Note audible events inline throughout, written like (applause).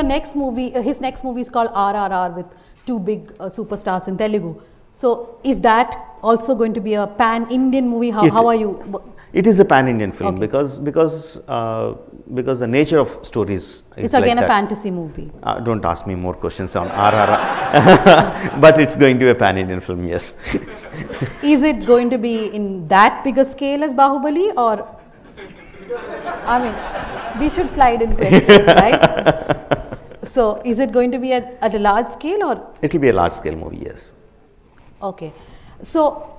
Your next movie, uh, his next movie is called RRR with two big uh, superstars in Telugu. So is that also going to be a pan-Indian movie? How, It- how are you? It is a pan-Indian film Okay. because because uh, because the nature of stories is It's like again a that. fantasy movie. Uh, don't ask me more questions on RRR, (laughs) but it's going to be a pan-Indian film. Yes. (laughs) Is it going to be in that bigger scale as Bahubali or? I mean, we should slide in questions, right? (laughs) So is it going to be at, at a large scale or It will be a large-scale movie. Yes. Okay. So,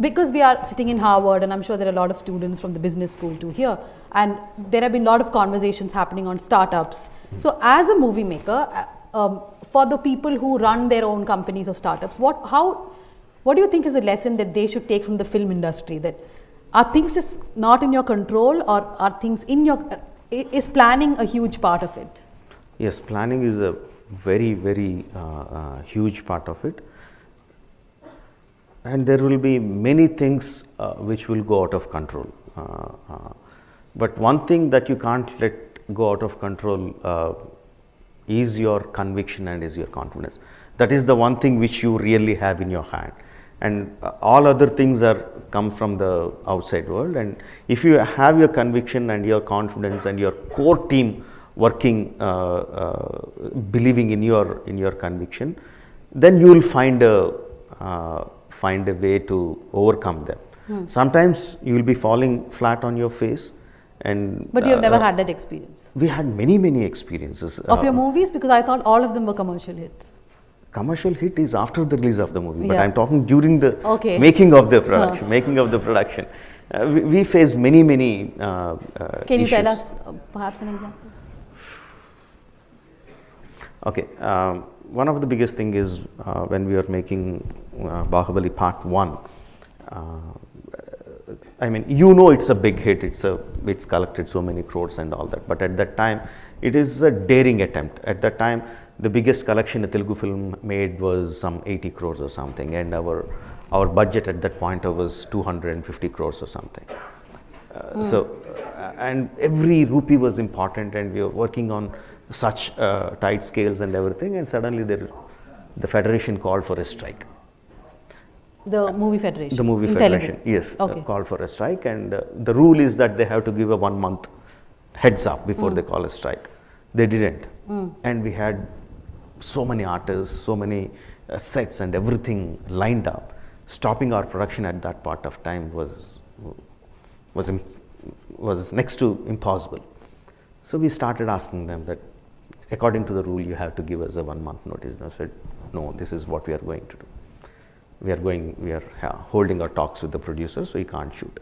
because we are sitting in Harvard, and I'm sure there are a lot of students from the business school too here, and there have been a lot of conversations happening on startups. So, as a movie maker, uh, um, for the people who run their own companies or startups, what, how, what do you think is the lesson that they should take from the film industry? That are things just not in your control, or are things in your? Uh, is planning a huge part of it? Yes, planning is a very, very uh, uh, huge part of it. And there will be many things uh, which will go out of control. Uh, uh, but one thing that you can't let go out of control uh, is your conviction and is your confidence. That is the one thing which you really have in your hand. And all other things are come from the outside world. And if you have your conviction and your confidence and your core team working, uh, uh, believing in your in your conviction, then you will find a uh, find a way to overcome them. Sometimes you will be falling flat on your face, and But you have uh, never uh, had that experience we had many many experiences of your Uh, movies because I thought all of them were commercial hits. commercial hit is after the release of the movie but Yeah. i'm talking during the Okay. making of the production making of the production uh, we, we face many many uh, uh, Can you tell us uh, perhaps an example? Okay, um, one of the biggest thing is uh, when we are making uh, Bahubali Part One. Uh, I mean, you know, it's a big hit. It's a it's collected so many crores and all that. But at that time, it is a daring attempt. At that time, the biggest collection a Telugu film made was some 80 crores or something, and our our budget at that point was 250 crores or something. Uh, So, uh, and every rupee was important, and we were working on such uh, tight scales and everything. And suddenly, there, the federation called for a strike. The movie federation. The movie in federation, Telugu. yes, uh, called for a strike, and uh, the rule is that they have to give a one month heads up before they call a strike. They didn't, and we had so many artists, so many uh, sets, and everything lined up. Stopping our production at that part of time was was was next to impossible. So we started asking them that, according to the rule, you have to give us a one month notice. And I said, no, this is what we are going to do. We are going, we are holding our talks with the producers, so we can't shoot.